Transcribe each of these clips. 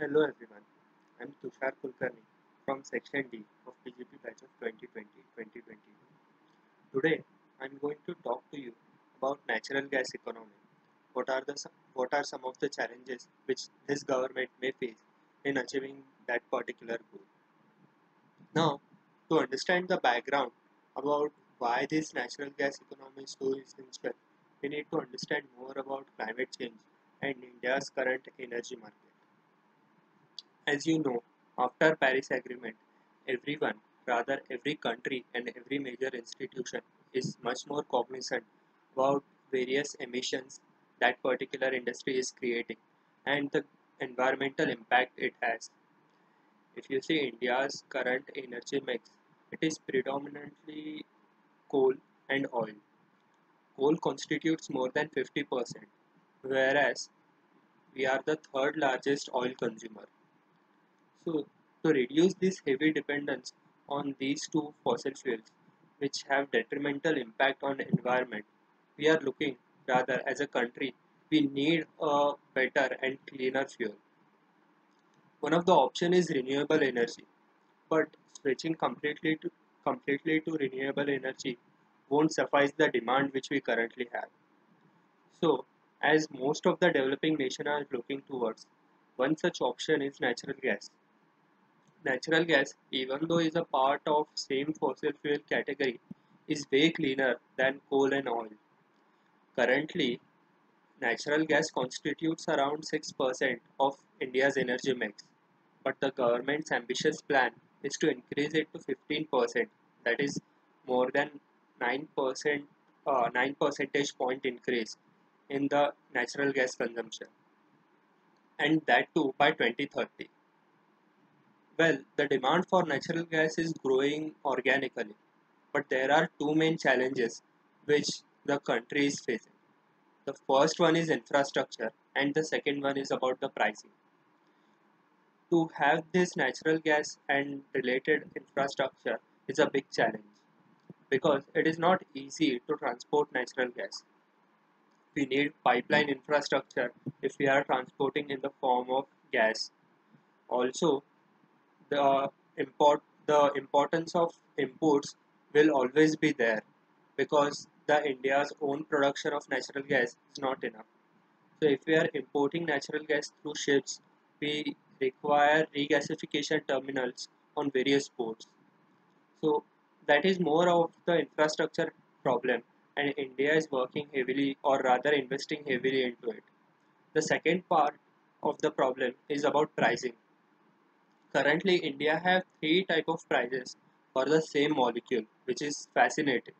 Hello everyone, I'm Tushar Kulkarni from Section D of PGP batch of 2020-2021. Today, I'm going to talk to you about natural gas economy. What are the what are some of the challenges which this government may face in achieving that particular goal? Now, to understand the background about why this natural gas economy is so essential, we need to understand more about climate change and India's current energy market. As you know, after Paris Agreement, everyone, rather every country and every major institution is much more cognizant about various emissions that particular industry is creating and the environmental impact it has. If you see India's current energy mix, it is predominantly coal and oil. Coal constitutes more than 50%, whereas we are the third largest oil consumer. To reduce this heavy dependence on these two fossil fuels, which have detrimental impact on the environment, we are looking rather as a country we need a better and cleaner fuel. One of the option is renewable energy, but switching completely to completely to renewable energy won't suffice the demand which we currently have. So, as most of the developing nations are looking towards, one such option is natural gas. Natural gas, even though is a part of same fossil fuel category, is way cleaner than coal and oil. Currently, natural gas constitutes around 6% of India's energy mix, but the government's ambitious plan is to increase it to 15%, that is more than 9%, uh, 9 percentage point increase in the natural gas consumption, and that too by 2030. Well, the demand for natural gas is growing organically, but there are two main challenges which the country is facing. The first one is infrastructure, and the second one is about the pricing. To have this natural gas and related infrastructure is a big challenge because it is not easy to transport natural gas. We need pipeline infrastructure if we are transporting in the form of gas. Also, the import the importance of imports will always be there because the India's own production of natural gas is not enough. So if we are importing natural gas through ships, we require regasification terminals on various ports. So that is more of the infrastructure problem and India is working heavily or rather investing heavily into it. The second part of the problem is about pricing. Currently India have three type of prices for the same molecule which is fascinating.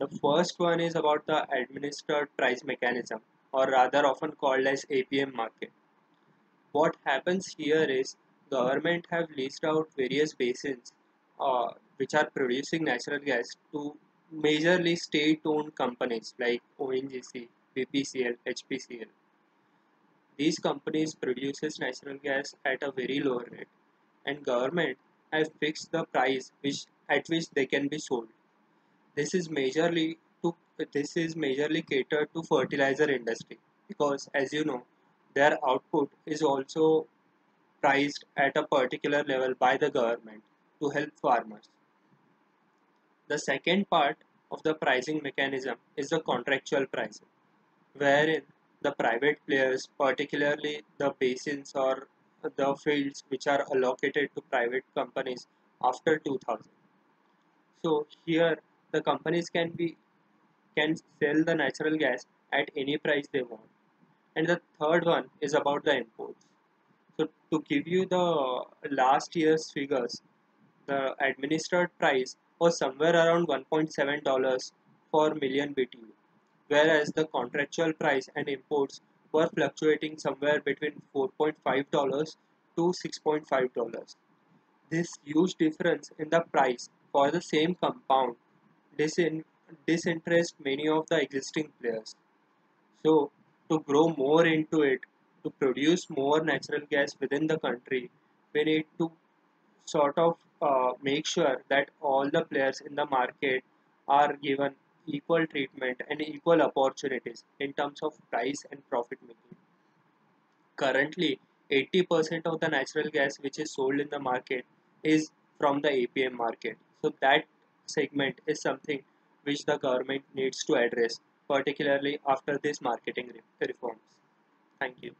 The first one is about the administered price mechanism or rather often called as APM market. What happens here is government have leased out various basins uh, which are producing natural gas to majorly state-owned companies like ONGC, BPCL, HPCL. These companies produces natural gas at a very low rate and government have fixed the price which at which they can be sold. This is majorly to this is majorly catered to fertilizer industry because as you know their output is also priced at a particular level by the government to help farmers. The second part of the pricing mechanism is the contractual pricing, wherein the private players, particularly the basins or the fields which are allocated to private companies after 2000. So here the companies can be can sell the natural gas at any price they want. And the third one is about the imports. So to give you the last year's figures, the administered price was somewhere around $1.7 for million BTU, whereas the contractual price and imports were fluctuating somewhere between $4.5 to $6.5. This huge difference in the price for the same compound disin- disinterest many of the existing players. So, to grow more into it, to produce more natural gas within the country, we need to sort of uh, make sure that all the players in the market are given equal treatment and equal opportunities in terms of price and profit making. Currently, 80% of the natural gas which is sold in the market is from the APM market. So that segment is something which the government needs to address, particularly after this marketing reforms. Thank you.